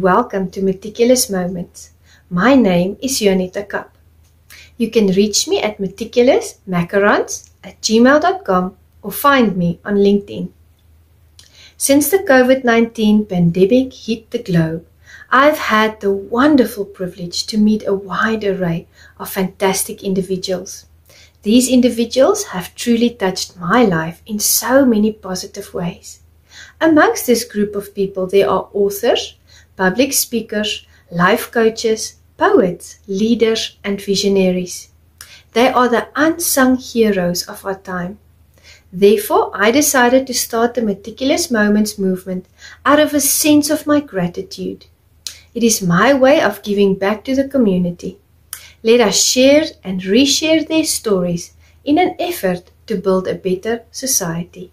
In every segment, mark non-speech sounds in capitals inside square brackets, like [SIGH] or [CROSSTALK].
welcome to Meticulous Moments. My name is Juanita Kapp. You can reach me at meticulousmacarons at gmail.com or find me on LinkedIn. Since the COVID 19 pandemic hit the globe, I've had the wonderful privilege to meet a wide array of fantastic individuals. These individuals have truly touched my life in so many positive ways. Amongst this group of people, there are authors, public speakers, life coaches, poets, leaders, and visionaries. They are the unsung heroes of our time. Therefore, I decided to start the Meticulous Moments movement out of a sense of my gratitude. It is my way of giving back to the community. Let us share and reshare their stories in an effort to build a better society.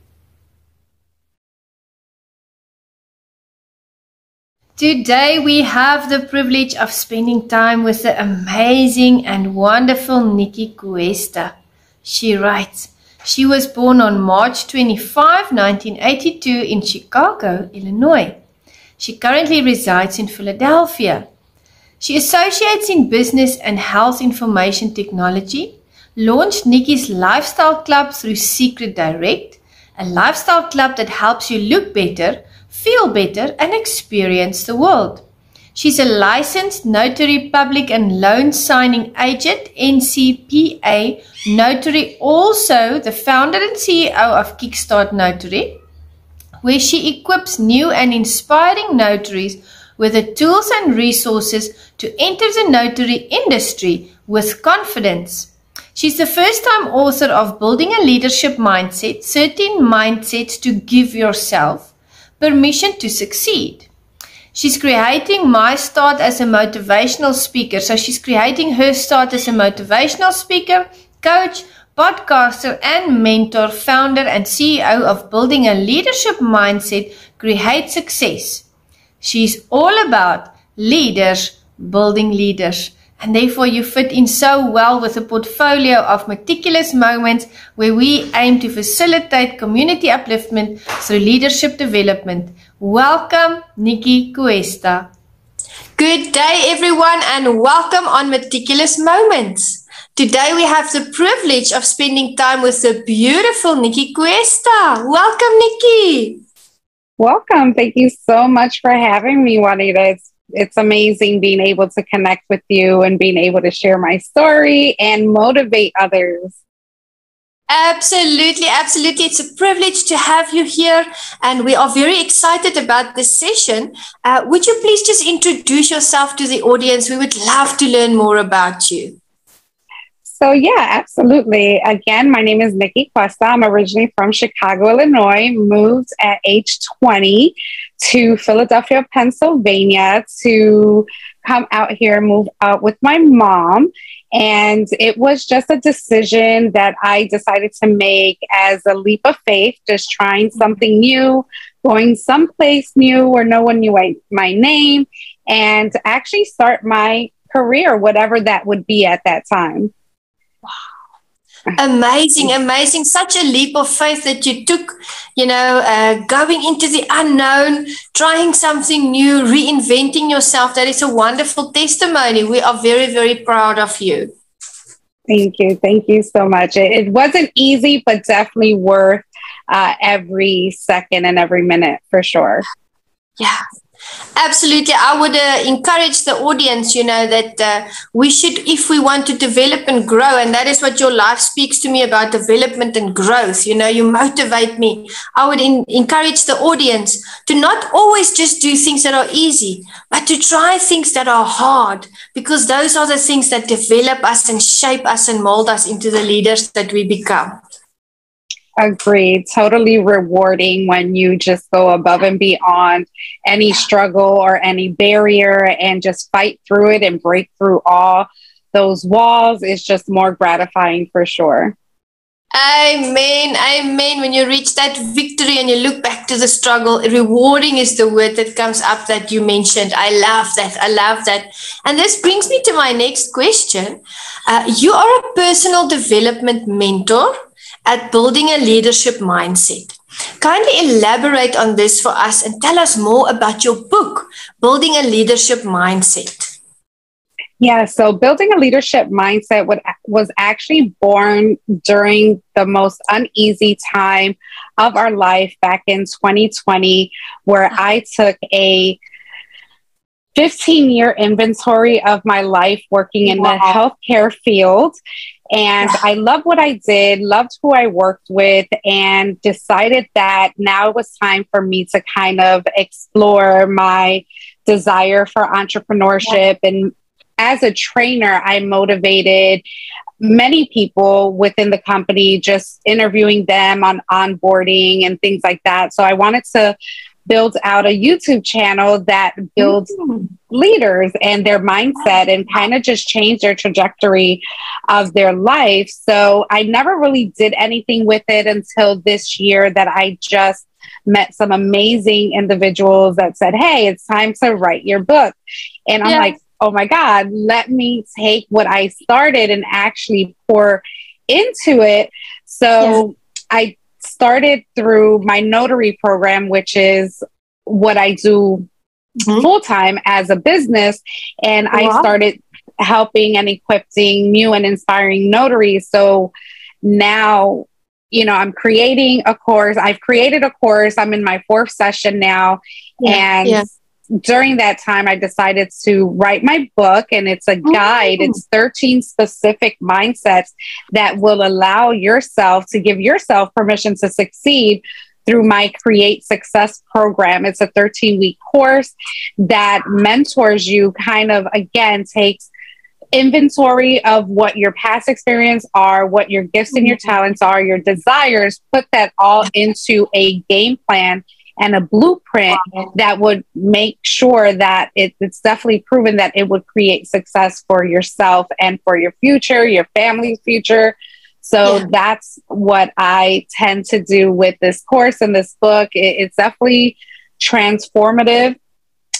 Today we have the privilege of spending time with the amazing and wonderful Nicky Cuesta. She writes, she was born on March 25, 1982 in Chicago, Illinois. She currently resides in Philadelphia. She associates in business and health information technology, launched Nicky's Lifestyle Club through Secret Direct, a lifestyle club that helps you look better, feel better, and experience the world. She's a licensed notary public and loan signing agent, NCPA notary, also the founder and CEO of Kickstart Notary where she equips new and inspiring notaries with the tools and resources to enter the notary industry with confidence. She's the first time author of Building a Leadership Mindset 13 Mindsets to Give Yourself Permission to Succeed. She's creating my start as a motivational speaker. So she's creating her start as a motivational speaker, coach, podcaster and mentor, founder and CEO of Building a Leadership Mindset, Create Success. She's all about leaders building leaders. And therefore you fit in so well with a portfolio of meticulous moments where we aim to facilitate community upliftment through leadership development. Welcome, Nicky Cuesta. Good day, everyone, and welcome on Meticulous Moments. Today we have the privilege of spending time with the beautiful Nicky Cuesta. Welcome, Nicky. Welcome. Thank you so much for having me, Juanita. It's, it's amazing being able to connect with you and being able to share my story and motivate others. Absolutely, absolutely. It's a privilege to have you here, and we are very excited about this session. Uh, would you please just introduce yourself to the audience? We would love to learn more about you. So, yeah, absolutely. Again, my name is Nicky Cuesta. I'm originally from Chicago, Illinois, moved at age 20 to Philadelphia, Pennsylvania to come out here, move out with my mom. And it was just a decision that I decided to make as a leap of faith, just trying something new, going someplace new where no one knew my name, and actually start my career, whatever that would be at that time. Amazing, amazing. Such a leap of faith that you took, you know, uh, going into the unknown, trying something new, reinventing yourself. That is a wonderful testimony. We are very, very proud of you. Thank you. Thank you so much. It, it wasn't easy, but definitely worth uh, every second and every minute for sure. Yeah. Absolutely. I would uh, encourage the audience, you know, that uh, we should, if we want to develop and grow, and that is what your life speaks to me about development and growth, you know, you [LAUGHS] motivate me. I would in, encourage the audience to not always just do things that are easy, but to try things that are hard, because those are the things that develop us and shape us and mold us into the leaders that we become. Agreed. Totally rewarding when you just go above and beyond any struggle or any barrier and just fight through it and break through all those walls is just more gratifying for sure. I mean, I mean, When you reach that victory and you look back to the struggle, rewarding is the word that comes up that you mentioned. I love that. I love that. And this brings me to my next question. Uh, you are a personal development mentor at building a leadership mindset. Kindly elaborate on this for us and tell us more about your book, Building a Leadership Mindset. Yeah, so building a leadership mindset would, was actually born during the most uneasy time of our life back in 2020, where I took a 15 year inventory of my life working in wow. the healthcare field. And I loved what I did, loved who I worked with, and decided that now it was time for me to kind of explore my desire for entrepreneurship. Yeah. And as a trainer, I motivated many people within the company, just interviewing them on onboarding and things like that. So I wanted to build out a YouTube channel that builds mm-hmm. leaders and their mindset and kind of just change their trajectory of their life. So I never really did anything with it until this year that I just met some amazing individuals that said, Hey, it's time to write your book. And I'm yes. like, Oh my God, let me take what I started and actually pour into it. So yes. I started through my notary program, which is what I do mm-hmm. full time as a business. And wow. I started helping and equipping new and inspiring notaries. So now, you know, I'm creating a course. I've created a course. I'm in my fourth session now. Yeah, and yeah during that time, I decided to write my book, and it's a guide. Oh. It's 13 specific mindsets that will allow yourself to give yourself permission to succeed through my Create Success program. It's a 13 week course that mentors you, kind of again, takes inventory of what your past experience are, what your gifts and your mm-hmm. talents are, your desires, put that all into a game plan and a blueprint that would make sure that it, it's definitely proven that it would create success for yourself and for your future, your family's future. So yeah. that's what I tend to do with this course and this book. It, it's definitely transformative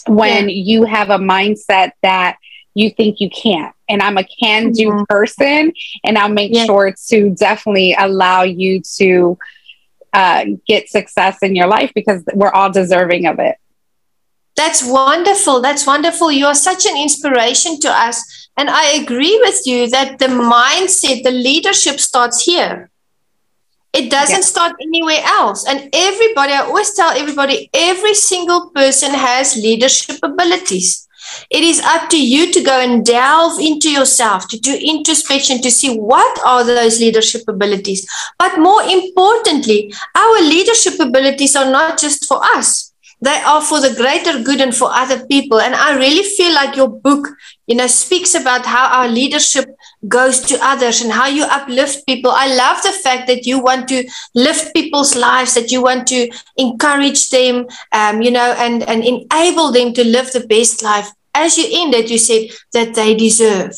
when yeah. you have a mindset that you think you can't. And I'm a can do mm-hmm. person, and I'll make yeah. sure to definitely allow you to uh, get success in your life because we're all deserving of it. That's wonderful. That's wonderful. You are such an inspiration to us. And I agree with you that the mindset, the leadership starts here. It doesn't yes. start anywhere else. And everybody, I always tell everybody, every single person has leadership abilities. It is up to you to go and delve into yourself, to do introspection, to see what are those leadership abilities. But more importantly, our leadership abilities are not just for us. They are for the greater good and for other people. And I really feel like your book, you know, speaks about how our leadership goes to others and how you uplift people. I love the fact that you want to lift people's lives, that you want to encourage them, um, you know, and, and enable them to live the best life as you ended, you said that they deserve.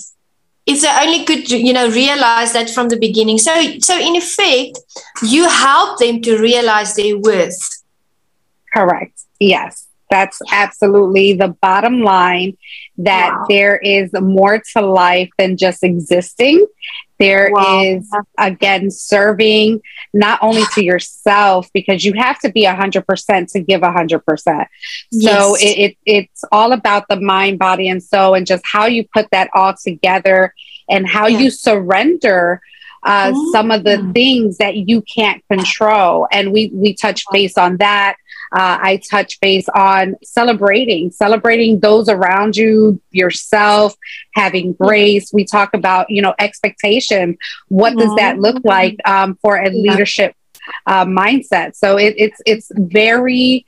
If they only could, you know, realize that from the beginning. So, so in effect, you help them to realize their worth. Correct. Yes, that's absolutely the bottom line. That wow. there is more to life than just existing, there wow. is again serving not only to yourself because you have to be 100% to give 100%. Yes. So it, it, it's all about the mind, body, and soul, and just how you put that all together and how yeah. you surrender uh, some of the things that you can't control. And we we touch base on that. Uh, I touch base on celebrating, celebrating those around you, yourself, having grace. We talk about you know expectation. What mm-hmm. does that look like um, for a leadership uh, mindset? So it, it's it's very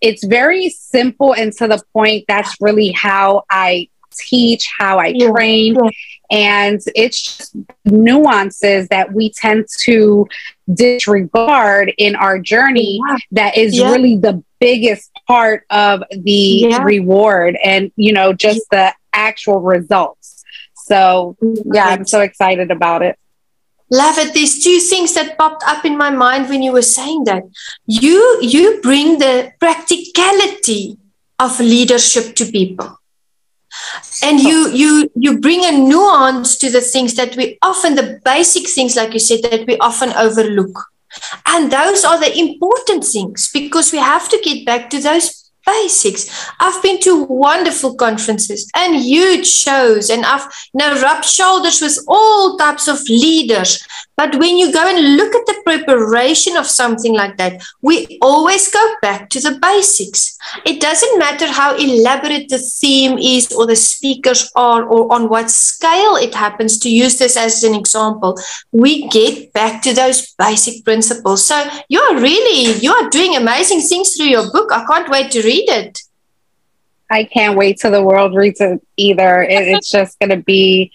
it's very simple and to the point. That's really how I teach, how I yeah. train. Yeah. And it's just nuances that we tend to disregard in our journey yeah. that is really the biggest part of the reward and, you know, just the actual results. So, yeah, I'm so excited about it. Love it. There's two things that popped up in my mind when you were saying that. You you bring the practicality of leadership to people and you you you bring a nuance to the things that we often the basic things like you said that we often overlook. And those are the important things because we have to get back to those basics. I've been to wonderful conferences and huge shows, and I've you rubbed shoulders with all types of leaders. But when you go and look at the preparation of something like that, we always go back to the basics. It doesn't matter how elaborate the theme is, or the speakers are, or on what scale it happens, to use this as an example. We get back to those basic principles. So you're really, you are doing amazing things through your book. I can't wait to read read it. I can't wait till the world reads it either. It, it's just going to be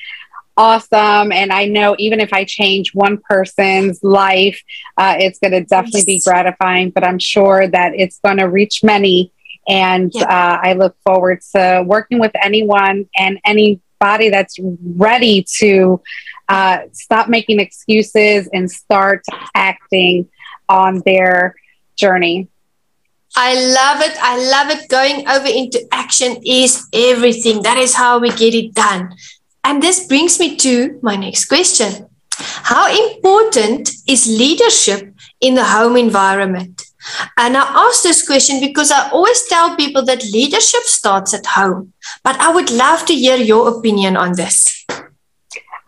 awesome. And I know even if I change one person's life, uh, it's going to definitely yes. be gratifying, but I'm sure that it's going to reach many. And yeah. uh, I look forward to working with anyone and anybody that's ready to uh, stop making excuses and start acting on their journey. I love it. I love it. Going over into action is everything. That is how we get it done. And this brings me to my next question. How important is leadership in the home environment? And I ask this question because I always tell people that leadership starts at home. But I would love to hear your opinion on this.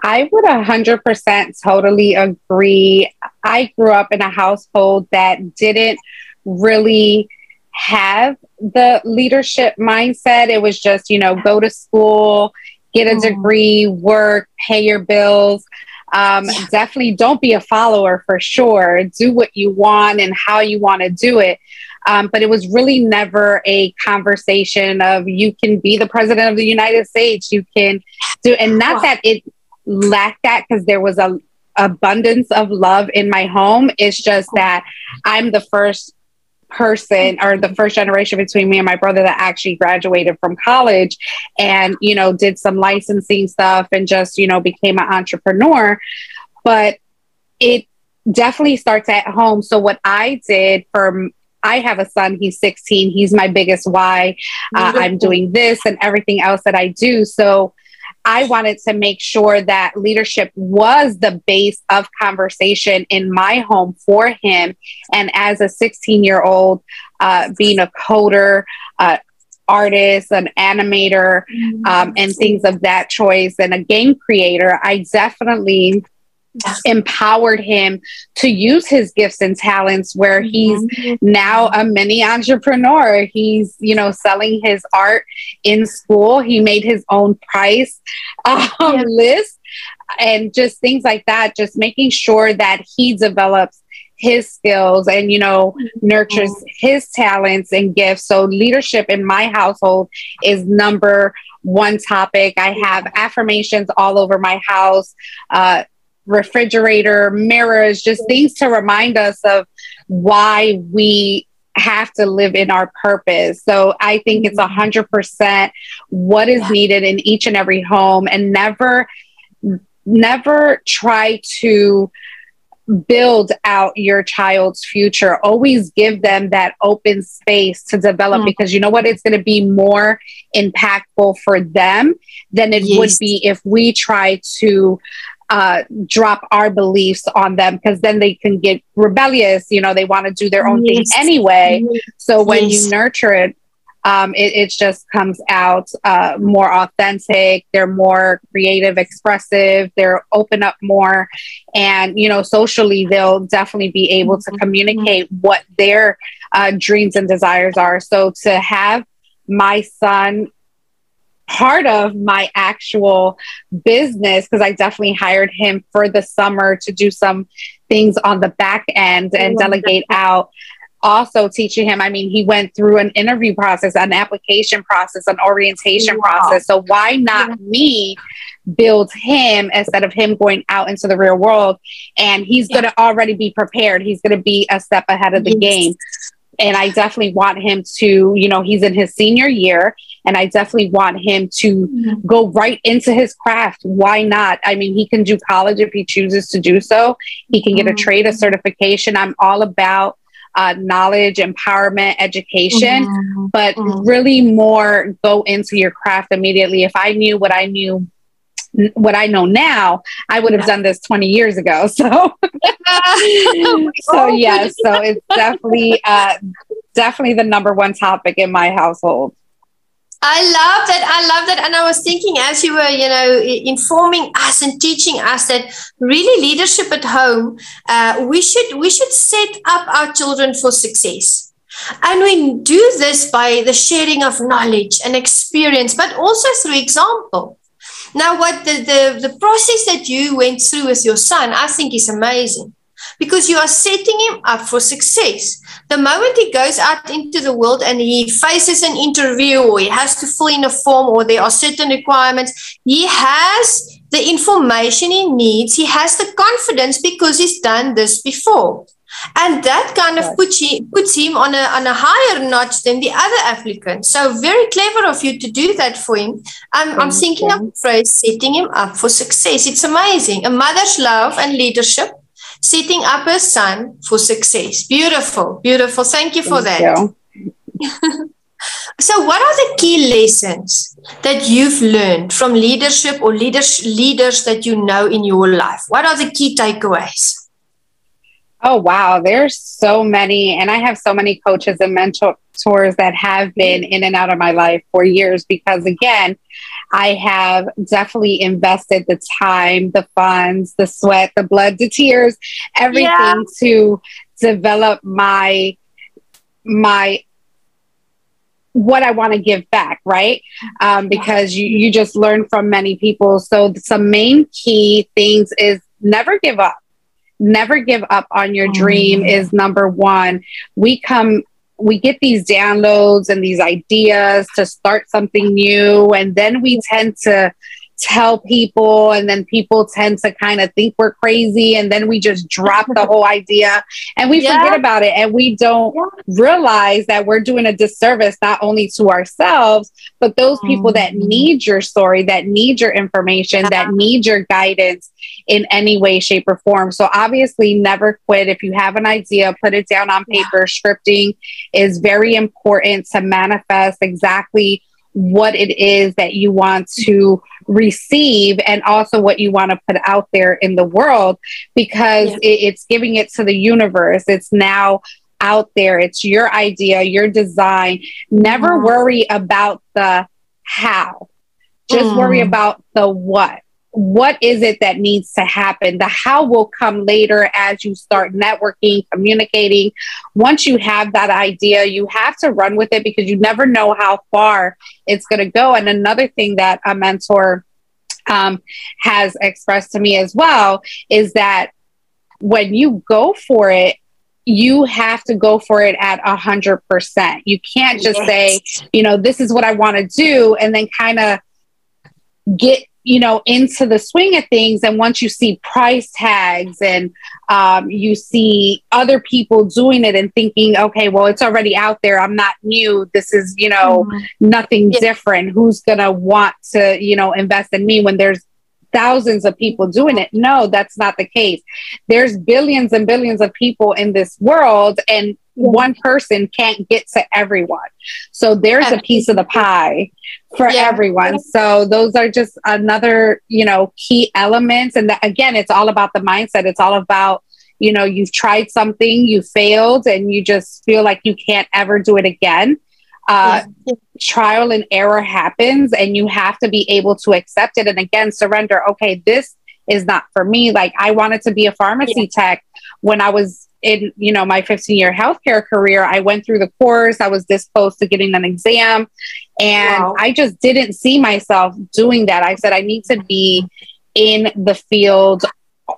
I would 100% totally agree. I grew up in a household that didn't really have the leadership mindset. It was just, you know, go to school, get a mm. degree, work, pay your bills. Um, yeah. Definitely don't be a follower for sure. Do what you want and how you want to do it. Um, but it was really never a conversation of you can be the president of the United States. You can do, and not that it lacked that because there was a abundance of love in my home. It's just that I'm the first person or the first generation between me and my brother that actually graduated from college and you know did some licensing stuff and just you know became an entrepreneur but it definitely starts at home so what i did for I have a son, he's 16. He's my biggest why. Uh, I'm doing this and everything else that I do. So I wanted to make sure that leadership was the base of conversation in my home for him. And as a 16 year old, uh, being a coder, uh, artist, an animator, um, and things of that choice, and a game creator, I definitely empowered him to use his gifts and talents where he's mm-hmm. now a mini entrepreneur he's you know selling his art in school he made his own price [LAUGHS] um, yeah. list and just things like that just making sure that he develops his skills and you know mm-hmm. nurtures his talents and gifts so leadership in my household is number one topic i have affirmations all over my house uh, refrigerator, mirrors, just things to remind us of why we have to live in our purpose. So I think it's a mm-hmm. hundred percent what is needed in each and every home and never, never try to build out your child's future. Always give them that open space to develop mm. because you know what? It's going to be more impactful for them than it yes. would be if we try to uh, drop our beliefs on them because then they can get rebellious. You know, they want to do their own yes. thing anyway. So when yes. you nurture it, um, it, it, just comes out uh, more authentic. They're more creative, expressive. They're open up more, and you know, socially, they'll definitely be able to mm-hmm. communicate what their uh, dreams and desires are. So to have my son part of my actual business because I definitely hired him for the summer to do some things on the back end and delegate that. out. Also, teaching him, I mean, he went through an interview process, an application process, an orientation wow. process. So, why not me build him instead of him going out into the real world? And he's yeah. going to already be prepared. He's going to be a step ahead of the yes. game and I definitely want him to, you know, he's in his senior year, and I definitely want him to mm-hmm. go right into his craft. Why not? I mean, he can do college if he chooses to do so. He can get mm-hmm. a trade, a certification. I'm all about uh, knowledge, empowerment, education, mm-hmm. but mm-hmm. really more go into your craft immediately. If I knew what I knew what I know now, I would have yeah. done this 20 years ago. [LAUGHS] So, [LAUGHS] so yeah, so it's definitely, uh, definitely the number one topic in my household. I love that. I love that. And I was thinking as you were, you know, informing us and teaching us that really leadership at home, uh, we should we should set up our children for success. And we do this by the sharing of knowledge and experience, but also through example. Now, what the, the, the process that you went through with your son, I think is amazing because you are setting him up for success. The moment he goes out into the world and he faces an interview or he has to fill in a form or there are certain requirements, he has the information he needs. He has the confidence because he's done this before. And that kind of puts, he, puts him on a, on a higher notch than the other applicants. So very clever of you to do that for him. I'm, I'm thinking of the phrase setting him up for success. It's amazing. A mother's love and leadership setting up her son for success. Beautiful, beautiful. Thank you for Thank that. You. [LAUGHS] so, what are the key lessons that you've learned from leadership or leaders, leaders that you know in your life? What are the key takeaways? Oh, wow. There's so many. And I have so many coaches and mentors that have been in and out of my life for years because, again, I have definitely invested the time, the funds, the sweat, the blood, the tears, everything yeah. to develop my my what I want to give back, right? Um, because you, you just learn from many people. So some main key things is never give up. Never give up on your dream mm. is number one. We come we get these downloads and these ideas to start something new and then we tend to tell people and then people tend to kind of think we're crazy and then we just drop the whole idea and we yeah. forget about it and we don't yeah. realize that we're doing a disservice not only to ourselves but those people that mm-hmm. need your story that need your information yeah. that need your guidance in any way shape or form so obviously never quit if you have an idea put it down on paper scripting is very important to manifest exactly what it is that you want to receive and also what you want to put out there in the world because yeah. it, it's giving it to the universe. It's now out there. It's your idea, your design. Never mm. worry about the how, just mm. worry about the what what is it that needs to happen? The how will come later as you start networking, communicating. Once you have that idea, you have to run with it because you never know how far it's going to go. And another thing that a mentor um, has expressed to me as well is that when you go for it, you have to go for it at a hundred percent. You can't just yes. say, you know, this is what I want to do, and then kind of get you know into the swing of things. And once you see price tags and um, you see other people doing it and thinking okay well it's already out there. I'm not new. This is you know mm-hmm. nothing yeah. different. Who's gonna want to you know invest in me when there's thousands of people doing it? No that's not the case. There's billions and billions of people in this world and one person can't get to everyone. So there's a piece of the pie for yeah. everyone. So those are just another, you know, key elements. And that, again, it's all about the mindset. It's all about, you know, you've tried something, you failed, and you just feel like you can't ever do it again. Uh, yeah. Trial and error happens, and you have to be able to accept it. And again, surrender. Okay, this is not for me. Like I wanted to be a pharmacy yeah. tech when I was in you know my 15 year healthcare career i went through the course. I was this close to getting an exam. And wow. i just didn't see myself doing that. I said i need to be in the field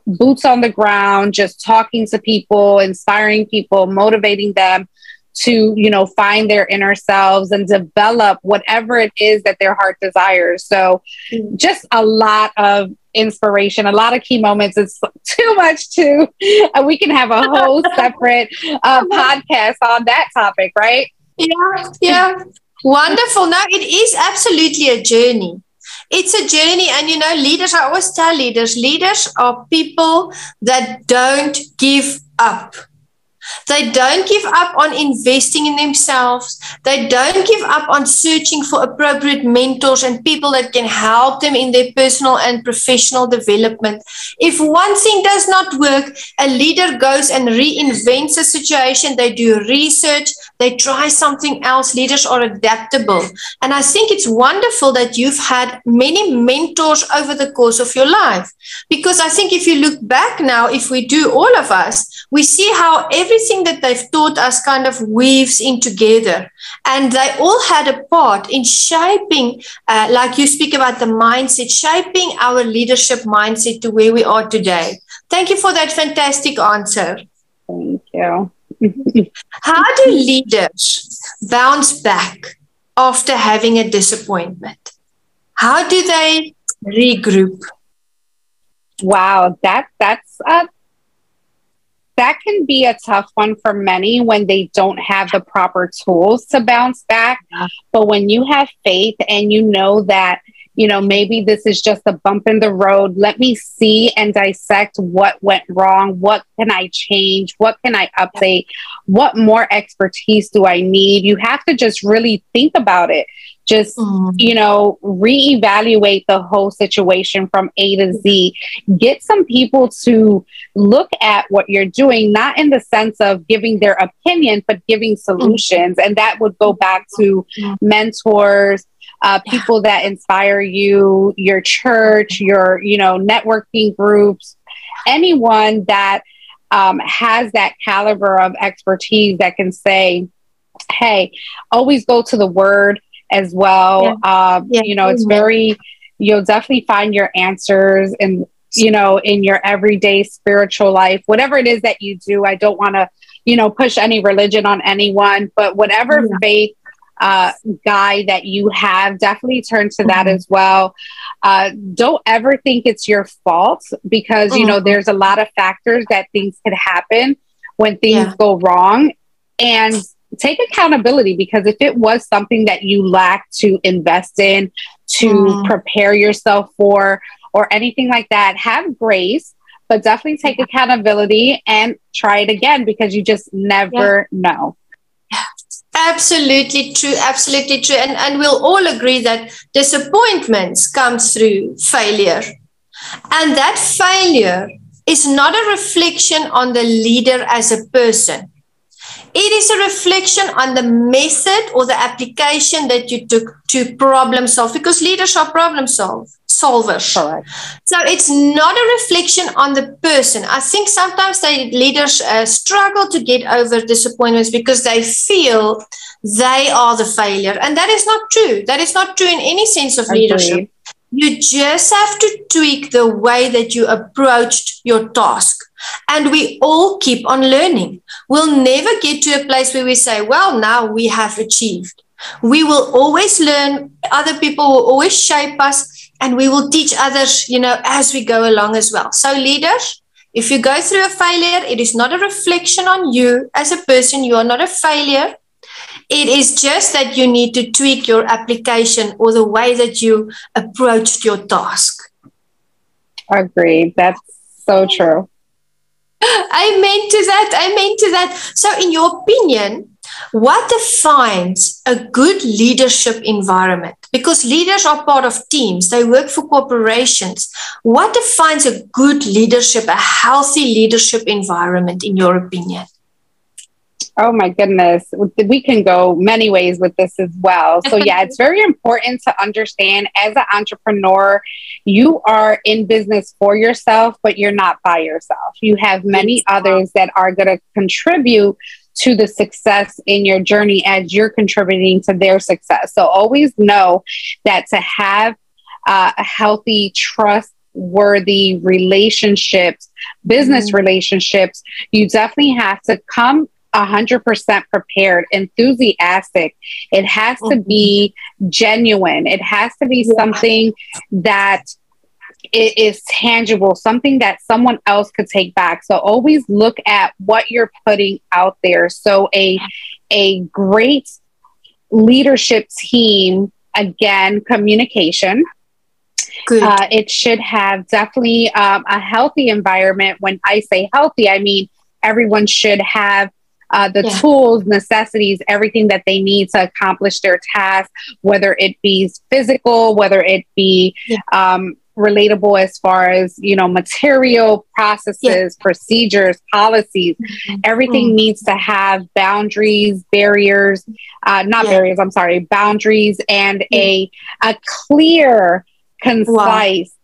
boots on the ground just talking to people inspiring people motivating them to you know find their inner selves and develop whatever it is that their heart desires. So mm. just a lot of inspiration a lot of key moments. It's [LAUGHS] too much to uh, we can have a whole [LAUGHS] separate uh, podcast on that topic right? Yeah yeah. Wonderful. No it is absolutely a journey. It's a journey and you know leaders i always tell leaders leaders are people that don't give up They don't give up on investing in themselves. They don't give up on searching for appropriate mentors and people that can help them in their personal and professional development. If one thing does not work, a leader goes and reinvents a situation. They do research, they try something else. Leaders are adaptable. And I think it's wonderful that you've had many mentors over the course of your life. Because I think if you look back now, if we do all of us, we see how everything that they've taught us kind of weaves in together. And they all had a part in shaping, uh, like you speak about the mindset, shaping our leadership mindset to where we are today. Thank you for that fantastic answer. Thank you. [LAUGHS] How do leaders bounce back after having a disappointment? How do they regroup? Wow, that that's a that can be a tough one for many when they don't have the proper tools to bounce back. But when you have faith and you know that you know, maybe this is just a bump in the road. Let me see and dissect what went wrong. What can I change? What can I update? What more expertise do I need? You have to just really think about it. Just, mm-hmm. you know, reevaluate the whole situation from A to Z. Get some people to look at what you're doing, not in the sense of giving their opinion, but giving solutions. Mm-hmm. And that would go back to mentors, uh, people yeah. that inspire you, your church, your, you know, networking groups, anyone that um, has that caliber of expertise that can say, hey, always go to the word as well. Yeah. Uh, yeah. You know, it's very, you'll definitely find your answers and, you know, in your everyday spiritual life, whatever it is that you do. I don't want to, you know, push any religion on anyone, but whatever yeah. faith uh, guy that you have, definitely turn to that mm-hmm. as well. Uh, don't ever think it's your fault because, mm-hmm. you know, mm-hmm. there's a lot of factors that things could happen when things yeah. go wrong. And take accountability because if it was something that you lacked to invest in, to mm-hmm. prepare yourself for, or anything like that, have grace but definitely take accountability and try it again because you just never yeah. know. Absolutely true. Absolutely true. And, and we'll all agree that disappointments come through failure. And that failure is not a reflection on the leader as a person. It is a reflection on the method or the application that you took to problem solve because leaders are problem solve solvers. Correct. So it's not a reflection on the person. I think sometimes the leaders uh, struggle to get over disappointments because they feel they are the failure. And that is not true. That is not true in any sense of leadership. You just have to tweak the way that you approached your task. And we all keep on learning. We'll never get to a place where we say, well, now we have achieved. We will always learn. Other people will always shape us and we will teach others, you know, as we go along as well. So, leaders, if you go through a failure, it is not a reflection on you as a person. You are not a failure. It is just that you need to tweak your application or the way that you approached your task. Agreed. That's so true. [LAUGHS] I Amen to that. I Amen to that. So, in your opinion, what defines a good leadership environment? Because leaders are part of teams, they work for corporations. What defines a good leadership, a healthy leadership environment, in your opinion? Oh my goodness. We can go many ways with this as well. [LAUGHS] So, yeah, it's very important to understand as an entrepreneur, you are in business for yourself, but you're not by yourself. You have many others that are going to contribute to the success in your journey as you're contributing to their success. So always know that to have uh, a healthy, trustworthy relationships, business mm-hmm. relationships, you definitely have to come 100% prepared, enthusiastic. It has to be genuine. It has to be something that it is tangible, something that someone else could take back. So always look at what you're putting out there. So a a great leadership team, again, communication. Uh, it should have definitely um, a healthy environment. When I say healthy, I mean everyone should have uh, the yeah. tools, necessities, everything that they need to accomplish their task, whether it be physical, whether it be yeah. um, relatable as far as you know material processes procedures policies mm-hmm. everything mm-hmm. needs to have boundaries barriers uh, not yeah. barriers i'm sorry boundaries and a a clear concise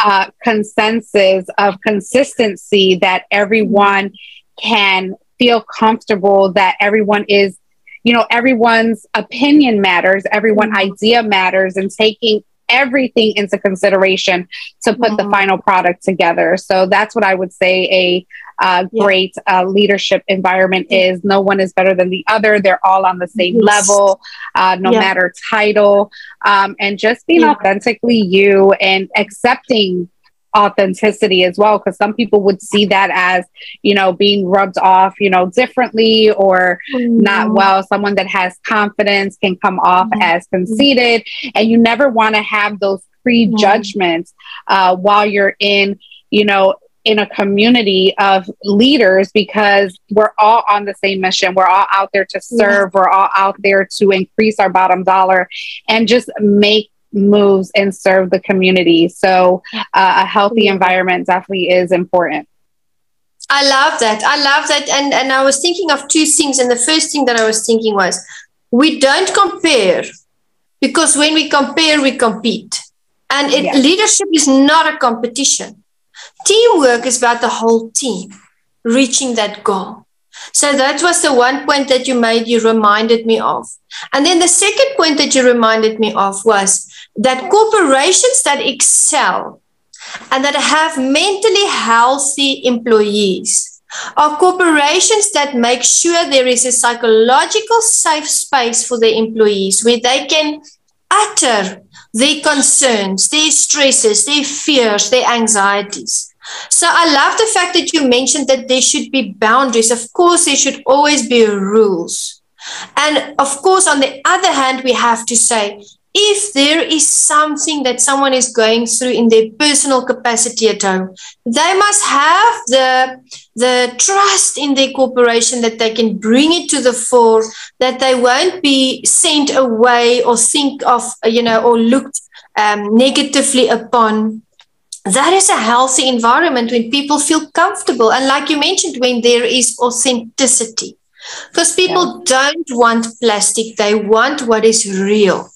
wow. uh, consensus of consistency that everyone can feel comfortable that everyone is you know everyone's opinion matters everyone mm-hmm. idea matters and taking everything into consideration to put mm-hmm. the final product together. So that's what I would say a uh, yeah. great uh, leadership environment is. No one is better than the other. They're all on the same yes. level, uh, no yeah. matter title, um, and just being yeah. authentically you and accepting authenticity as well because some people would see that as you know being rubbed off you know differently or mm-hmm. not well someone that has confidence can come off mm-hmm. as conceited and you never want to have those prejudgments mm-hmm. uh, while you're in you know in a community of leaders because we're all on the same mission. We're all out there to serve. We're all out there to increase our bottom dollar and just make moves and serve the community. So uh, a healthy environment definitely is important. I love that. I love that. And and I was thinking of two things. And the first thing that I was thinking was we don't compare because when we compare, we compete. And it, yes. leadership is not a competition. Teamwork is about the whole team reaching that goal. So that was the one point that you made, you reminded me of. And then the second point that you reminded me of was that corporations that excel and that have mentally healthy employees are corporations that make sure there is a psychological safe space for their employees where they can utter their concerns, their stresses, their fears, their anxieties. So I love the fact that you mentioned that there should be boundaries. Of course, there should always be rules. And of course, on the other hand, we have to say if there is something that someone is going through in their personal capacity at home, they must have the, the trust in their corporation that they can bring it to the fore, that they won't be sent away or think of, you know, or looked um, negatively upon. That is a healthy environment when people feel comfortable. And like you mentioned, when there is authenticity. Because people yeah. don't want plastic, they want what is real.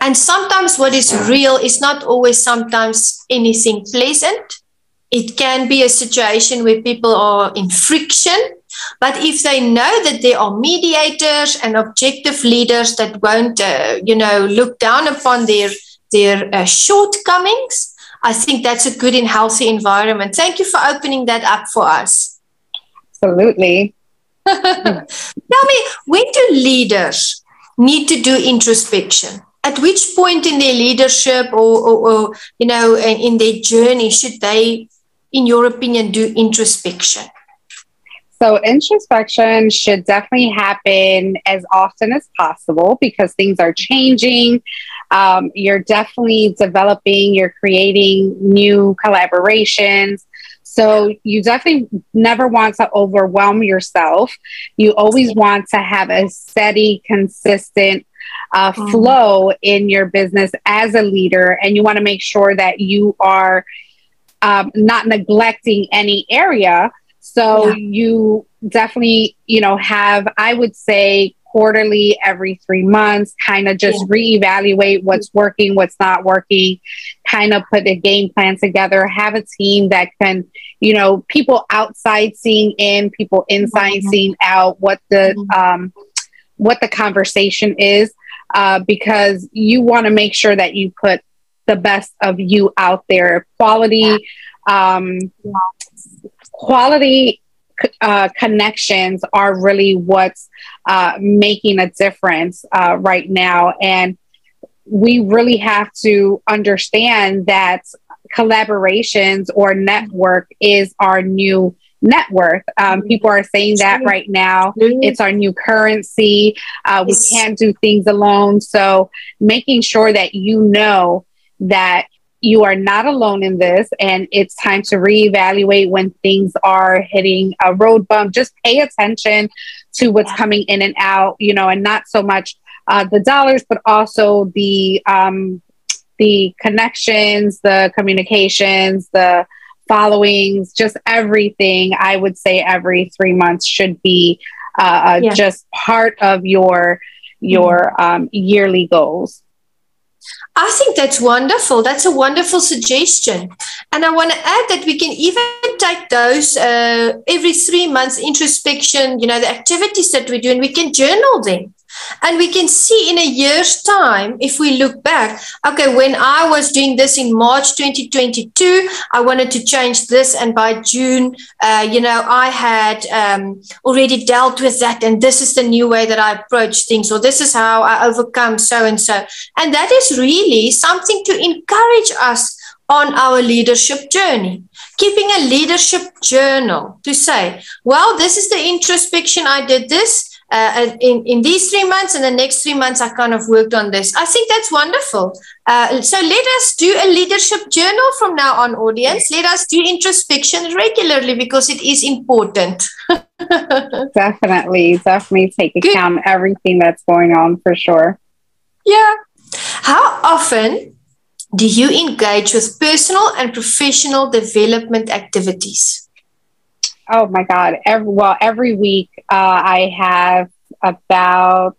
And sometimes what is real is not always sometimes anything pleasant. It can be a situation where people are in friction. But if they know that there are mediators and objective leaders that won't, uh, you know, look down upon their their uh, shortcomings, I think that's a good and healthy environment. Thank you for opening that up for us. Absolutely. [LAUGHS] Tell me, when do leaders need to do introspection? At which point in their leadership or, or, or, you know in their journey should they in your opinion do introspection? So introspection should definitely happen as often as possible because things are changing. Um, you're definitely developing you're creating new collaborations. So you definitely never want to overwhelm yourself. You always want to have a steady, consistent uh, mm. flow in your business as a leader, and you want to make sure that you are um, not neglecting any area. So yeah. you definitely, you know, have I would say quarterly, every three months, kind of just yeah. reevaluate what's working, what's not working, kind of put a game plan together, have a team that can, you know, people outside seeing in, people inside mm-hmm. seeing out what the mm-hmm. um, what the conversation is uh, because you want to make sure that you put the best of you out there. Quality, um, quality uh, connections are really what's uh, making a difference uh, right now, and we really have to understand that collaborations or network is our new net worth. Um, mm-hmm. people are saying that right now. It's our new currency. Uh, we can't do things alone. So making sure that you know that you are not alone in this and it's time to reevaluate when things are hitting a road bump just pay attention to what's coming in and out you know and not so much uh, the dollars but also the um, the connections the communications the followings just everything i would say every three months should be uh, uh yeah. just part of your your mm-hmm. um, yearly goals I think that's wonderful. That's a wonderful suggestion. And I want to add that we can even take those uh, every three months introspection, you know, the activities that we do, and we can journal them. And we can see in a year's time, if we look back, okay, when I was doing this in March 2022, I wanted to change this. And by June, uh, you know, I had um, already dealt with that. And this is the new way that I approach things, or this is how I overcome so and so. And that is really something to encourage us on our leadership journey. Keeping a leadership journal to say, well, this is the introspection. I did this uh, in, in these three months and the next three months, I kind of worked on this. I think that's wonderful. Uh, so let us do a leadership journal from now on, audience. Let us do introspection regularly because it is important. [LAUGHS] definitely, definitely take account Good. everything that's going on for sure. Yeah. How often do you engage with personal and professional development activities? Oh my God. Every, well, every week uh, I have about,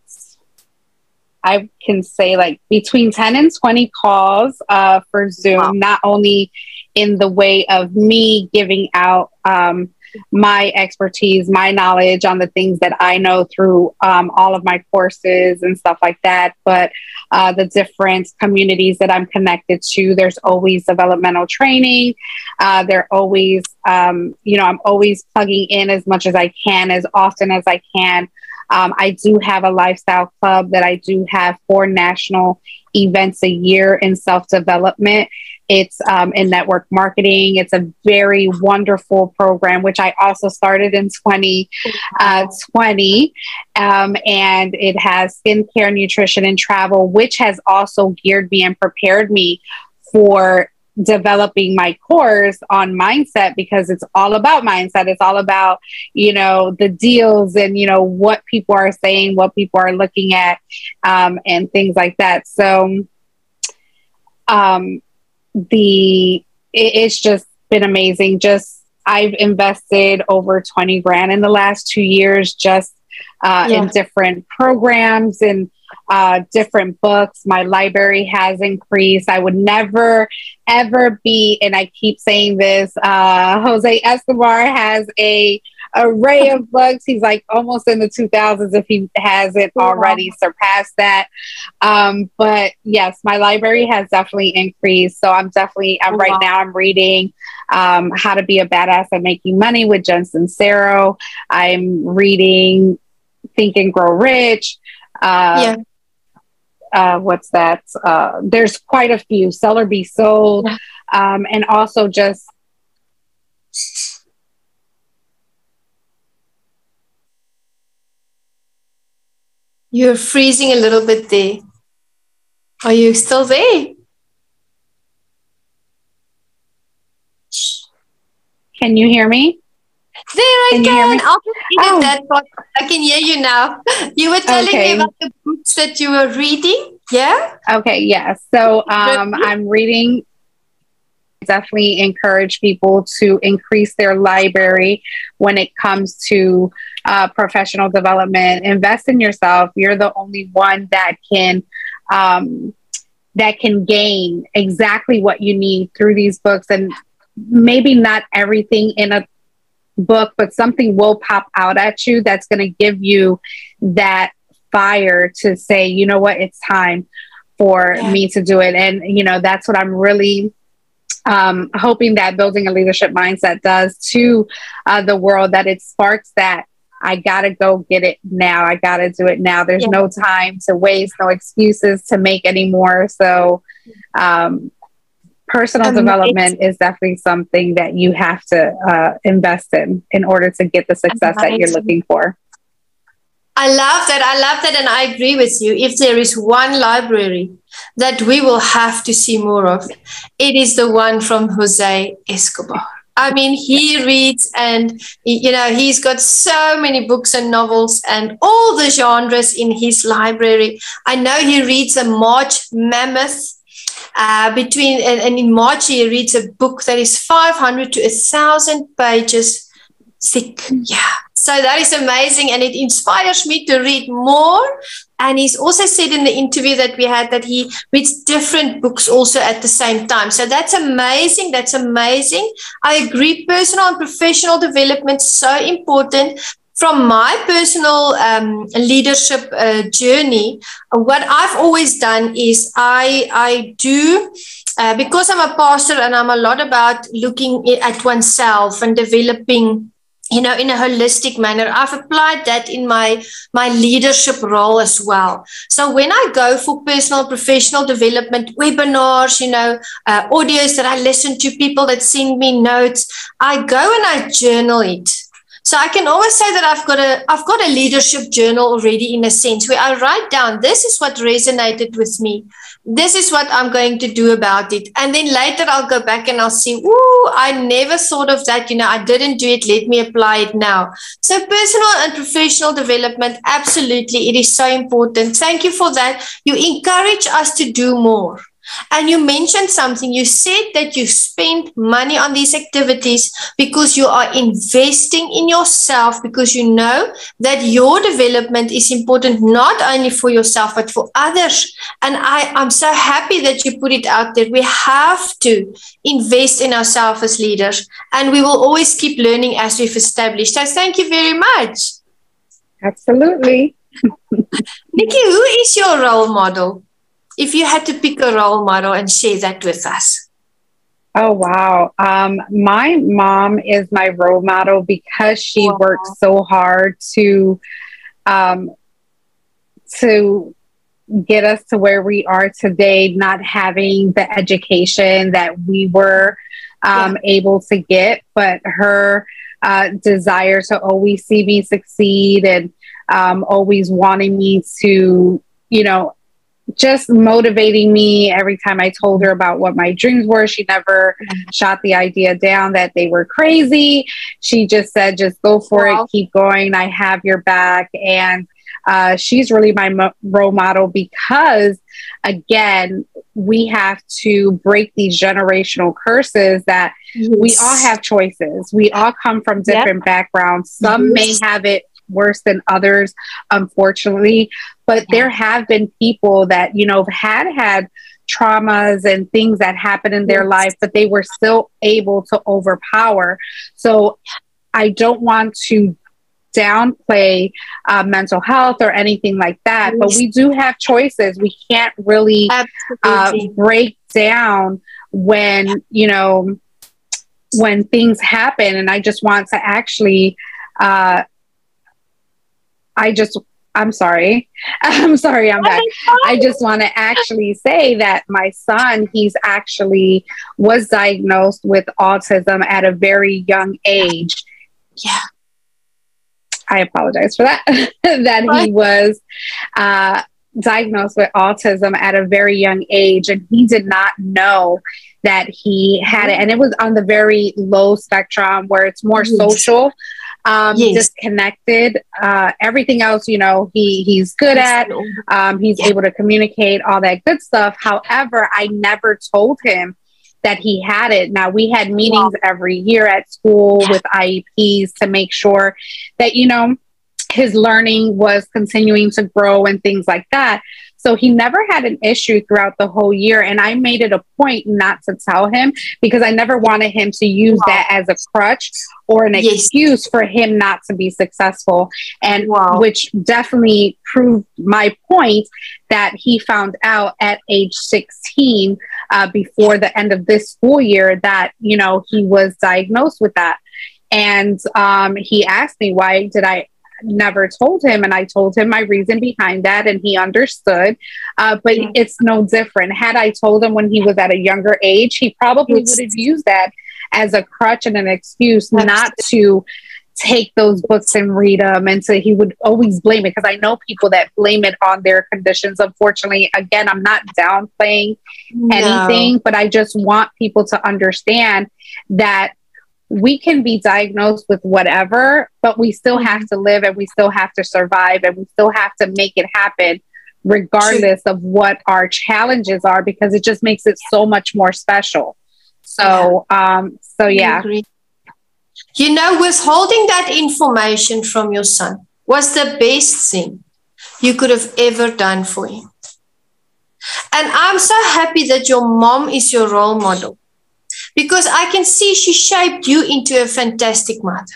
I can say like between 10 and 20 calls uh, for Zoom, wow. not only in the way of me giving out um, my expertise, my knowledge on the things that I know through um, all of my courses and stuff like that. But uh, the different communities that I'm connected to, there's always developmental training. Uh, they're always, um, you know, I'm always plugging in as much as I can, as often as I can. Um, I do have a lifestyle club that I do have four national events a year in self development. It's um, in network marketing. It's a very wonderful program, which I also started in 2020. Uh, um, and it has skincare, nutrition, and travel, which has also geared me and prepared me for developing my course on mindset because it's all about mindset it's all about you know the deals and you know what people are saying what people are looking at um, and things like that so um, the it, it's just been amazing. Just I've invested over 20 grand in the last two years just uh, yeah. in different programs and uh, different books. My library has increased. I would never, ever be, and I keep saying this, uh, [LAUGHS] Jose Escobar has a array of books. He's like almost in the 2000s if he hasn't already surpassed that. Um, but yes, my library has definitely increased. So I'm definitely, I'm right now, I'm reading um, How to Be a Badass at Making Money with Jen Sincero. I'm reading Think and Grow Rich. Uh, yeah. Uh, what's that? Uh, there's quite a few. Sell or Be Sold, um, and also just You're freezing a little bit there. Are you still there? Can you hear me? There I can. can. I'll just oh. that part. I can hear you now. You were telling okay. me about the books that you were reading. Yeah. Okay. Yeah. So um, I'm reading. Definitely encourage people to increase their library when it comes to uh, professional development. Invest in yourself. You're the only one that can um, that can gain exactly what you need through these books, and maybe not everything in a book, but something will pop out at you that's going to give you that fire to say, you know what, it's time for yeah. me to do it. And, you know, that's what I'm really um, hoping that building a leadership mindset does to uh, the world, that it sparks that I got to go get it now. I got to do it now. There's yeah. no time to waste, no excuses to make anymore. So, um, personal development is definitely something that you have to uh, invest in in order to get the success that you're looking for. I love that. I love that. And I agree with you. If there is one library that we will have to see more of, it is the one from Jose Escobar. I mean, he reads and, you know, he's got so many books and novels and all the genres in his library. I know he reads a March Mammoth. Uh, between and, and in March he reads a book that is 500 to a thousand pages thick. Yeah, so that is amazing and it inspires me to read more. And he's also said in the interview that we had that he reads different books also at the same time. So that's amazing. That's amazing. I agree. Personal and professional development so important from my personal um, leadership uh, journey, what I've always done is I I do uh, because I'm a pastor and I'm a lot about looking at oneself and developing you know in a holistic manner i've applied that in my my leadership role as well. So when i go for personal professional development webinars you know uh, audios that i listen to people that send me notes i go and i journal it so I can always say that I've got a I've got a leadership journal already in a sense where I write down this is what resonated with me. This is what I'm going to do about it. And then later I'll go back and I'll see, ooh, I never thought of that. You know, I didn't do it. Let me apply it now. So personal and professional development, absolutely. It is so important. Thank you for that. You encourage us to do more. And you mentioned something. You said that you spend money on these activities because you are investing in yourself, because you know that your development is important not only for yourself, but for others. And I, I'm so happy that you put it out there. We have to invest in ourselves as leaders, and we will always keep learning as we've established. So thank you very much. Absolutely. [LAUGHS] Nicky, who is your role model? If you had to pick a role model and share that with us. Oh wow. Um, my mom is my role model because she wow. worked so hard to um, to get us to where we are today, not having the education that we were um, yeah. able to get, but her uh, desire to always see me succeed and um, always wanting me to, you know, just motivating me every time I told her about what my dreams were. She never shot the idea down that they were crazy. She just said, just go for wow. it, keep going. I have your back. And uh, she's really my mo- role model because, again, we have to break these generational curses that yes. we all have choices. We all come from different yep. backgrounds. Some yes. may have it worse than others, unfortunately. But there have been people that, you know, had had traumas and things that happened in their life, but they were still able to overpower. So I don't want to downplay uh, mental health or anything like that, but we do have choices. We can't really uh, break down when, you know, when things happen. And I just want to actually uh, I just I'm sorry. [LAUGHS] I'm sorry, I'm back. I just want to actually say that my son, he's actually was diagnosed with autism at a very young age. Yeah. I apologize for that. [LAUGHS] that what? he was uh, diagnosed with autism at a very young age, and he did not know that he had it. And it was on the very low spectrum where it's more social um, yes. disconnected. Uh, everything else, you know, he he's good at. Um, he's yeah. able to communicate all that good stuff. However, I never told him that he had it. Now we had meetings wow. every year at school yeah. with IEPs to make sure that you know his learning was continuing to grow and things like that. So he never had an issue throughout the whole year. And I made it a point not to tell him because I never wanted him to use wow. that as a crutch or an yes. excuse for him not to be successful. And wow. which definitely proved my point that he found out at age 16 uh, before the end of this school year that, you know, he was diagnosed with that. And um, he asked me, why did I never told him. And I told him my reason behind that, and he understood. Uh, but it's no different. Had I told him when he was at a younger age, he probably would have used that as a crutch and an excuse not to take those books and read them. And so he would always blame it because I know people that blame it on their conditions. Unfortunately, again, I'm not downplaying no. anything, but I just want people to understand that we can be diagnosed with whatever, but we still mm-hmm. have to live and we still have to survive and we still have to make it happen regardless of what our challenges are because it just makes it so much more special. So, yeah. um, so yeah. You know, withholding that information from your son was the best thing you could have ever done for him. And I'm so happy that your mom is your role model because I can see she shaped you into a fantastic mother.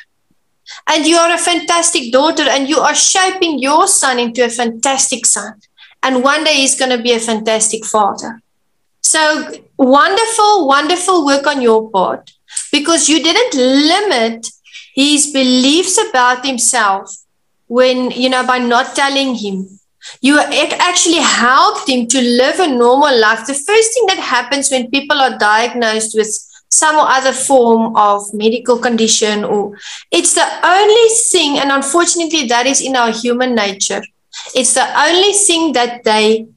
And you are a fantastic daughter, and you are shaping your son into a fantastic son. And one day he's going to be a fantastic father. So wonderful, wonderful work on your part because you didn't limit his beliefs about himself when, you know, by not telling him. You actually helped him to live a normal life. The first thing that happens when people are diagnosed with some other form of medical condition or it's the only thing and unfortunately that is in our human nature it's the only thing that they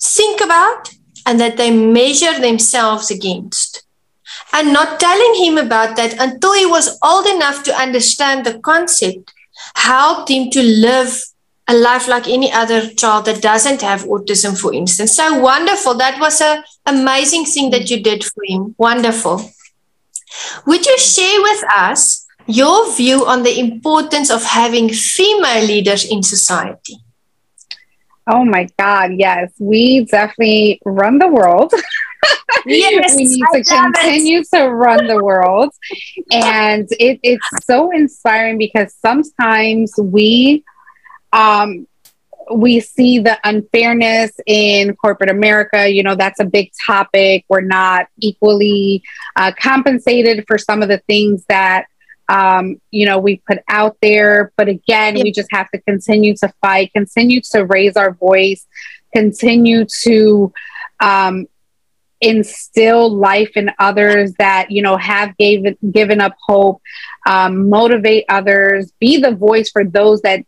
think about and that they measure themselves against. And not telling him about that until he was old enough to understand the concept helped him to live a life like any other child that doesn't have autism, for instance. So wonderful. That was an amazing thing that you did for him. Wonderful. Would you share with us your view on the importance of having female leaders in society? Oh my God, yes. We definitely run the world. [LAUGHS] Yes, we need I to continue it. to run the world. [LAUGHS] And it, it's so inspiring because sometimes we um, we see the unfairness in corporate America. You know, that's a big topic. We're not equally uh, compensated for some of the things that um, you know, we put out there. But again, yep. we just have to continue to fight, continue to raise our voice, continue to um, instill life in others that you know have gave, given up hope, um, motivate others, be the voice for those that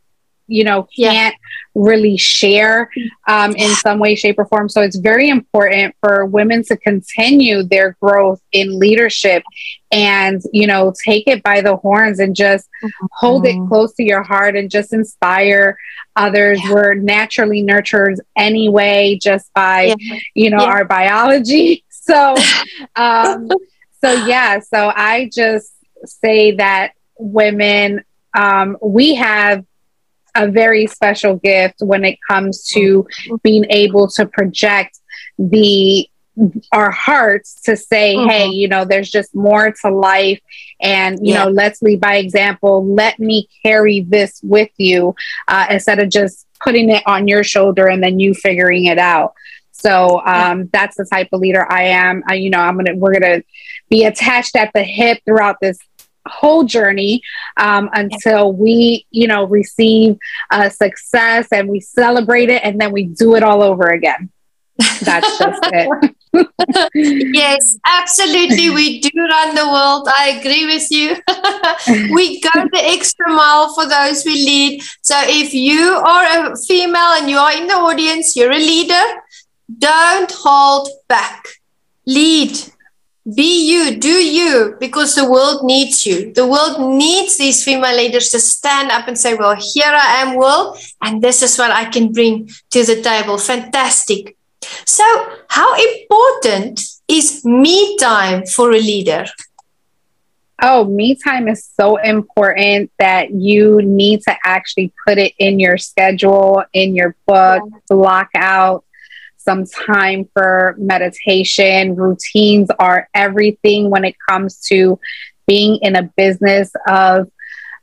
you know can't really share um, in some way shape or form so it's very important for women to continue their growth in leadership and you know take it by the horns and just mm-hmm. hold it close to your heart and just inspire others yeah. we're naturally nurtured anyway just by yeah. you know yeah. our biology [LAUGHS] so um [LAUGHS] so yeah so i just say that women um we have a very special gift when it comes to being able to project the our hearts to say mm-hmm. hey you know there's just more to life. And you yeah. know let's lead by example. Let me carry this with you uh, instead of just putting it on your shoulder and then you figuring it out. So um, that's the type of leader i am. I, you know i'm gonna we're gonna be attached at the hip throughout this whole journey um, until we, you know, receive uh, success and we celebrate it and then we do it all over again. That's just it. [LAUGHS] yes, absolutely. We do run the world. I agree with you. [LAUGHS] we go the extra mile for those we lead. So if you are a female and you are in the audience, you're a leader, don't hold back. Lead be you, do you, because the world needs you. The world needs these female leaders to stand up and say, Well, here I am, world, and this is what I can bring to the table. Fantastic. So, how important is me time for a leader? Oh, me time is so important that you need to actually put it in your schedule, in your book, block out some time for meditation. Routines are everything when it comes to being in a business of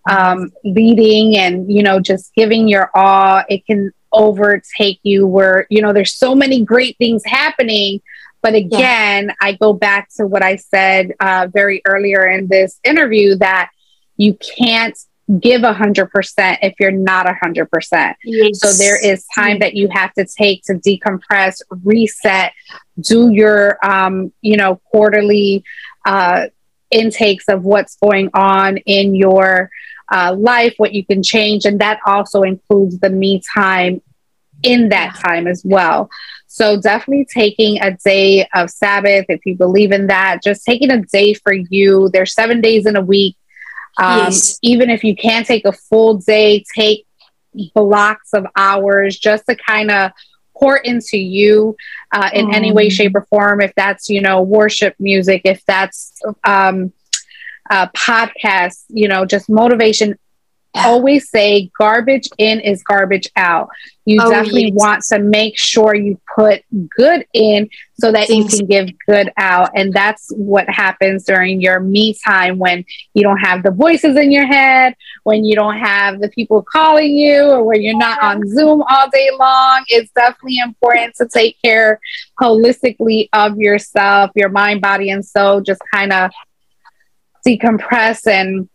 um, leading and, you know, just giving your all. It can overtake you where, you know, there's so many great things happening. But again, yeah. I go back to what I said uh, very earlier in this interview that you can't give a hundred percent if you're not a hundred percent. So there is time that you have to take to decompress, reset, do your um, you know, quarterly uh intakes of what's going on in your uh, life, what you can change. And that also includes the me time in that time as well. So definitely taking a day of Sabbath, if you believe in that, just taking a day for you. There's seven days in a week. Um, yes. Even if you can't take a full day, take blocks of hours just to kind of pour into you uh, in mm. any way, shape, or form. If that's, you know, worship music, if that's um, uh, podcasts, you know, just motivation always say garbage in is garbage out. You oh, definitely yes. want to make sure you put good in so that you can give good out. And that's what happens during your me time when you don't have the voices in your head, when you don't have the people calling you, or when you're not on Zoom all day long. It's definitely important to take care holistically of yourself, your mind, body, and soul. Just kind of decompress and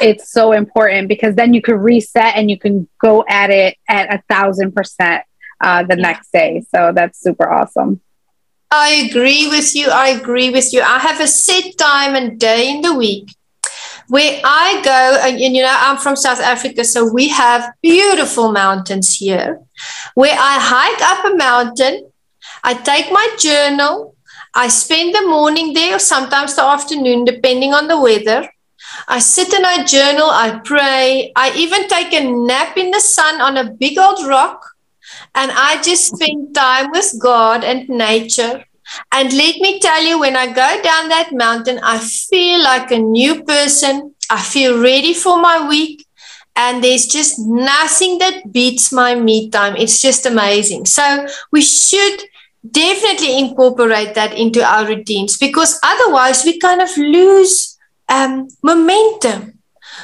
it's so important because then you can reset and you can go at it at a thousand percent uh, the yeah. next day. So that's super awesome. I agree with you. I agree with you. I have a set time and day in the week where I go, and, and you know, I'm from South Africa, so we have beautiful mountains here where I hike up a mountain. I take my journal. I spend the morning there, or sometimes the afternoon, depending on the weather. I sit and I journal, I pray. I even take a nap in the sun on a big old rock. And I just spend time with God and nature. And let me tell you, when I go down that mountain, I feel like a new person. I feel ready for my week. And there's just nothing that beats my me time. It's just amazing. So we should definitely incorporate that into our routines because otherwise we kind of lose um, momentum.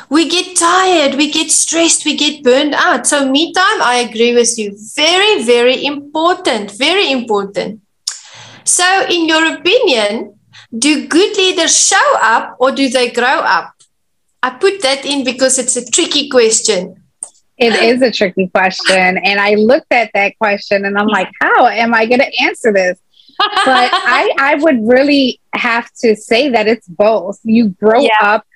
We get tired, we get stressed, we get burned out. So, me time, I agree with you. Very, very important. Very important. So, in your opinion, do good leaders show up or do they grow up? I put that in because it's a tricky question. It is a tricky question. And I looked at that question and I'm like, how am I going to answer this? But I, [LAUGHS] I would really have to say that it's both. You grow yeah. up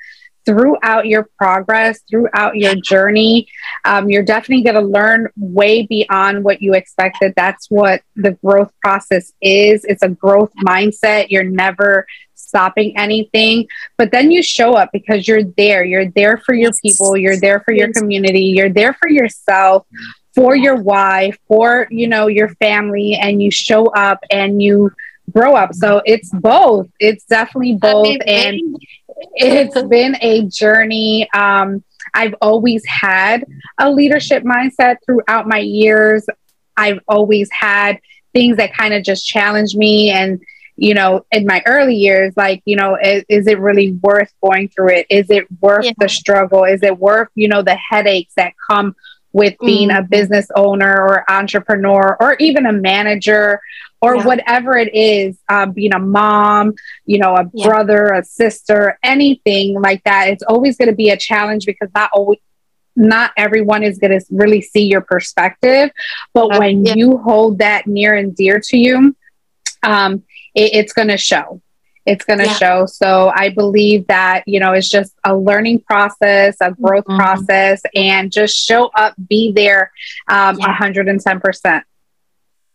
throughout your progress, throughout your journey. Um, you're definitely going to learn way beyond what you expected. That's what the growth process is. It's a growth mindset. You're never stopping anything, but then you show up because you're there. You're there for your people. You're there for your community. You're there for yourself for your wife, for you know your family, and you show up and you grow up. So it's both. It's definitely both, and it's been a journey. Um, I've always had a leadership mindset throughout my years. I've always had things that kind of just challenge me and you know in my early years like you know is, is it really worth going through it is it worth yeah. the struggle is it worth you know the headaches that come with being mm-hmm. a business owner or entrepreneur or even a manager or yeah. whatever it is, um, being a mom, you know, a yeah. brother, a sister, anything like that. It's always going to be a challenge because not always not everyone is going to really see your perspective but uh, when yeah. you hold that near and dear to you um, it, it's going to show it's going to yeah. show. So I believe that, you know, it's just a learning process, a growth mm-hmm. process, and just show up, be there um, yeah. 110%.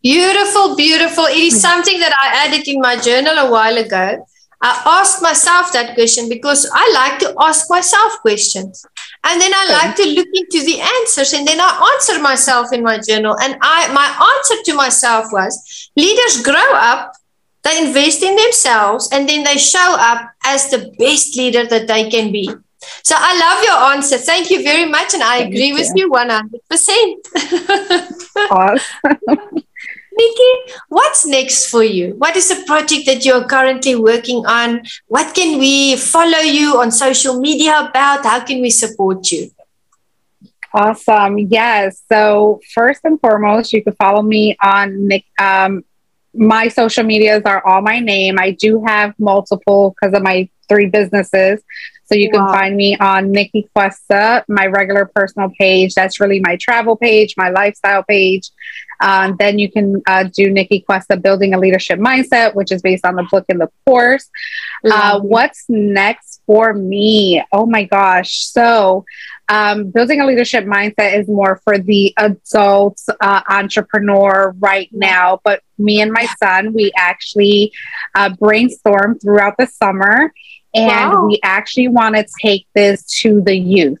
Beautiful, beautiful. It is something that I added in my journal a while ago. I asked myself that question because I like to ask myself questions. And then I like to look into the answers and then I answer myself in my journal. And I my answer to myself was leaders grow up they invest in themselves and then they show up as the best leader that they can be. So I love your answer. Thank you very much. And I Thank agree you. with you 100%. awesome. [LAUGHS] Nicky, what's next for you? What is the project that you're currently working on? What can we follow you on social media about? How can we support you? Awesome. Yes. So, first and foremost, you can follow me on Nick, um, my social medias are all my name. I do have multiple because of my three businesses. So you can find me on Nicky Cuesta, my regular personal page. That's really my travel page, my lifestyle page. Um, then you can uh, do Nicky Cuesta Building a Leadership Mindset, which is based on the book and the course. Uh, what's next for me? Oh my gosh. So, um, building a leadership mindset is more for the adult uh, entrepreneur right now. But me and my son, we actually uh, brainstormed throughout the summer and Wow. we actually want to take this to the youth.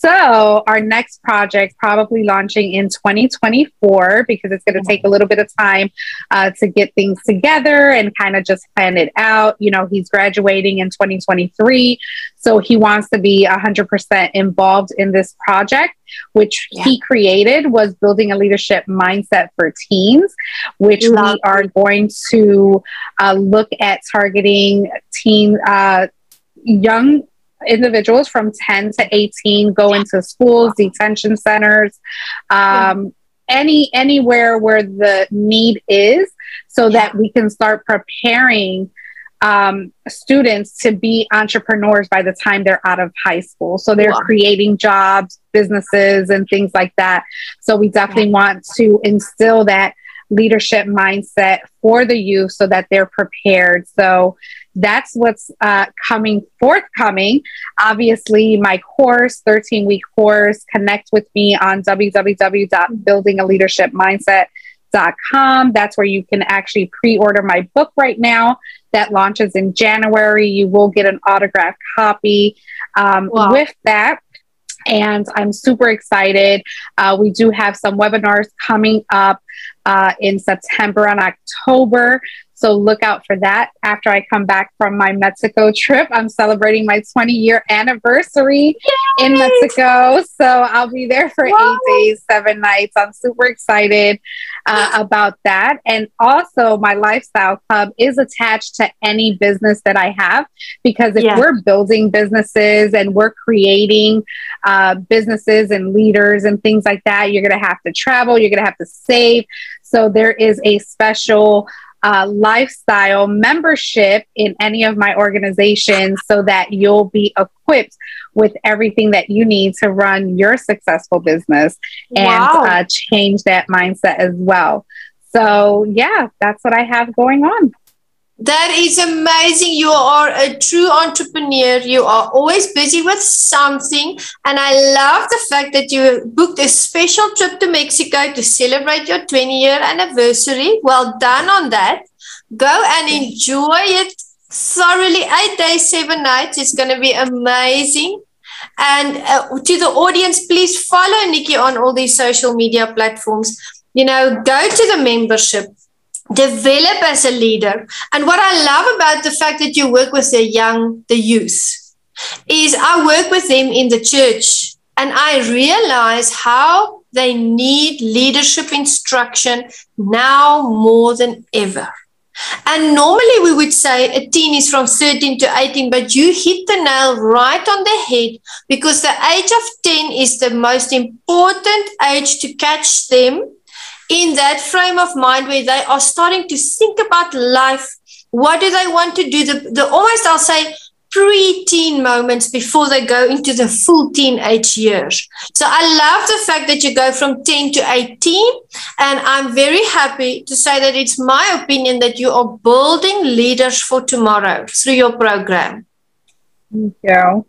So, our next project probably launching in 2024 because it's going to take a little bit of time uh, to get things together and kind of just plan it out. You know, he's graduating in 2023, so he wants to be 100% involved in this project, which Yeah. he created was building a leadership mindset for teens, which we are going to uh, look at targeting teen, uh, young individuals from 10 to 18 go into schools detention centers um, any anywhere where the need is so that we can start preparing um, students to be entrepreneurs by the time they're out of high school. So they're Wow. creating jobs businesses and things like that. So we definitely want to instill that leadership mindset for the youth so that they're prepared so that's what's uh, coming forthcoming. Obviously, my course, 13 week course, connect with me on www.buildingaleadershipmindset.com. That's where you can actually pre order my book right now that launches in January. You will get an autographed copy um, Wow. with that. And I'm super excited. Uh, we do have some webinars coming up uh, in September and October. So look out for that. After I come back from my Mexico trip, I'm celebrating my 20 year anniversary in Mexico. So I'll be there for Wow. eight days, seven nights. I'm super excited uh, about that. And also, my lifestyle club is attached to any business that I have because if Yeah. we're building businesses and we're creating uh, businesses and leaders and things like that, you're going to have to travel, you're going to have to save. So there is a special uh, lifestyle membership in any of my organizations so that you'll be equipped with everything that you need to run your successful business and Wow. uh, change that mindset as well. So, yeah, that's what I have going on. That is amazing. You are a true entrepreneur. You are always busy with something. And I love the fact that you booked a special trip to Mexico to celebrate your 20 year anniversary. Well done on that. Go and enjoy it thoroughly. Eight days, seven nights. It's going to be amazing. And uh, to the audience, please follow Nicky on all these social media platforms. You know, go to the membership develop as a leader. And what I love about the fact that you work with the young, the youth, is I work with them in the church and I realize how they need leadership instruction now more than ever. And normally we would say a teen is from 13 to 18, but you hit the nail right on the head because the age of 10 is the most important age to catch them in that frame of mind where they are starting to think about life. What do they want to do? The, the almost, I'll say, pre-teen moments before they go into the full teenage years. So I love the fact that you go from 10 to 18. And I'm very happy to say that it's my opinion that you are building leaders for tomorrow through your program. Thank you.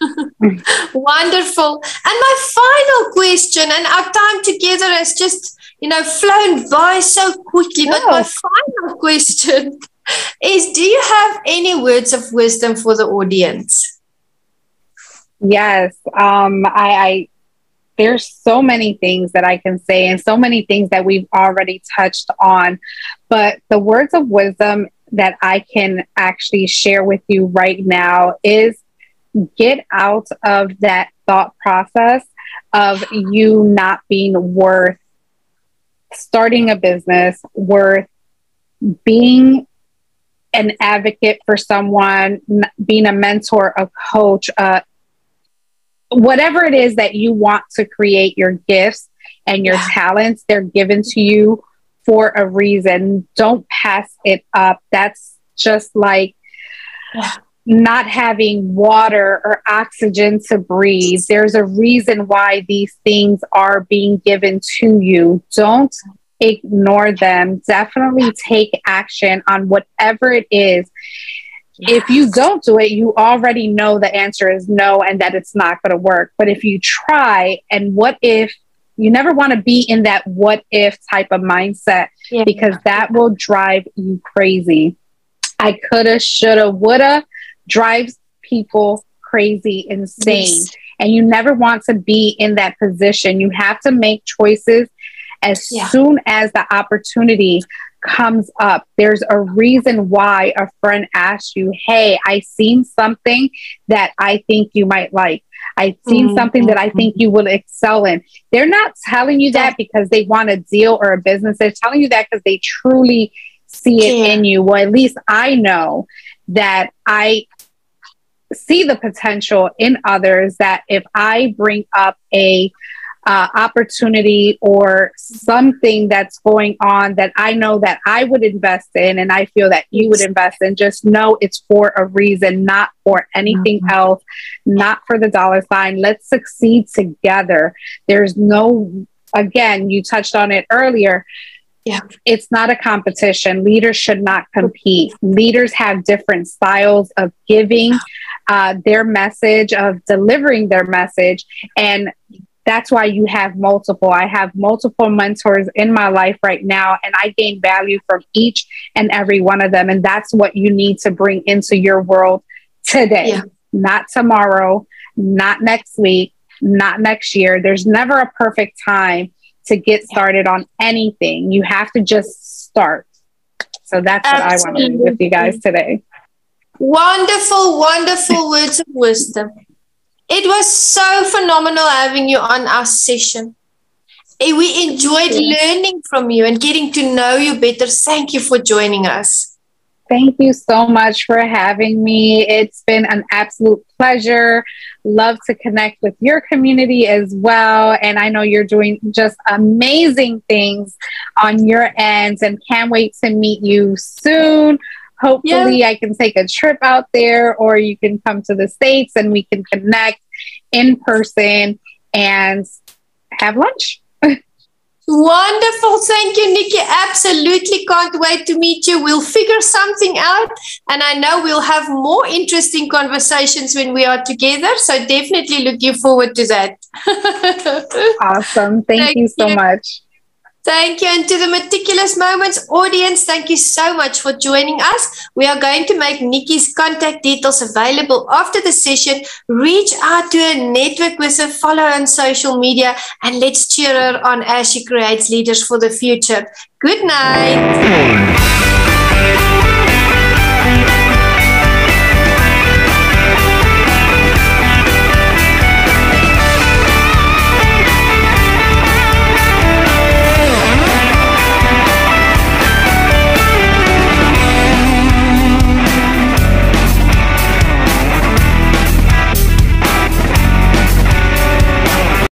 [LAUGHS] Wonderful. And my final question, and our time together has just, you know, flown by so quickly. But my final [LAUGHS] question is Do you have any words of wisdom for the audience? Yes. Um, I, I there's so many things that I can say and so many things that we've already touched on. But the words of wisdom that I can actually share with you right now is get out of that thought process of you not being worth starting a business, worth being an advocate for someone, being a mentor, a coach, uh, whatever it is that you want to create your gifts and your Yeah. talents, they're given to you for a reason. Don't pass it up. That's just like. Not having water or oxygen to breathe. There's a reason why these things are being given to you. Don't ignore them. Definitely take action on whatever it is. Yes. If you don't do it, you already know the answer is no and that it's not going to work. But if you try, and what if you never want to be in that what if type of mindset yeah. because that will drive you crazy. I coulda, shoulda, woulda drives people crazy, insane. Yes. And you never want to be in that position. You have to make choices as yeah. soon as the opportunity comes up. There's a reason why a friend asks you, Hey, I seen something that I think you might like. I've seen mm-hmm. something that I think you will excel in. They're not telling you that because they want a deal or a business. They're telling you that because they truly see it yeah. in you. Well, at least I know that I see the potential in others that if I bring up a uh, opportunity or something that's going on that I know that I would invest in and I feel that you would invest in, just know it's for a reason, not for anything mm-hmm. else, not for the dollar sign. Let's succeed together. There's no, again, you touched on it earlier. Yeah. It's not a competition. Leaders should not compete. Leaders have different styles of giving uh, their message, of delivering their message. And that's why you have multiple. I have multiple mentors in my life right now, and I gain value from each and every one of them. And that's what you need to bring into your world today, yeah. not tomorrow, not next week, not next year. There's never a perfect time to get started on anything. You have to just start. So that's what I want to do with you guys today. Wonderful, wonderful words of wisdom. It was so phenomenal having you on our session. Eh, we enjoyed learning from you and getting to know you better. Thank you for joining us. Thank you so much for having me. It's been an absolute pleasure. Love to connect with your community as well. And I know you're doing just amazing things on your ends and can't wait to meet you soon. Hopefully, yeah. I can take a trip out there, or you can come to the States and we can connect in person and have lunch. Wonderful. Thank you, Nicky. Absolutely can't wait to meet you. We'll figure something out. And I know we'll have more interesting conversations when we are together. So definitely looking forward to that. [LAUGHS] awesome. Thank, Thank you so you. much. Thank you. And to the Meticulous Moments audience, thank you so much for joining us. We are going to make Nicky's contact details available after the session. Reach out to her, network with her, follow her on social media, and let's cheer her on as she creates leaders for the future. Good night.